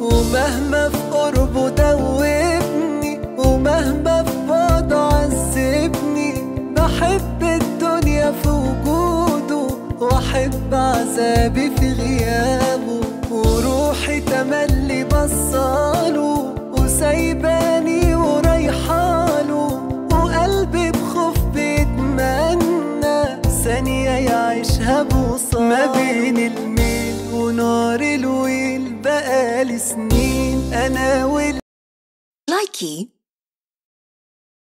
ومهما في واحب عذابي في غيابه وروحي تملي بصاله وسايباني ورايحاله وقلبي بخوف بيتمنى ثانية يعيشها بوصال. ما بين الميل ونار الويل بقالي سنين أنا وال Likey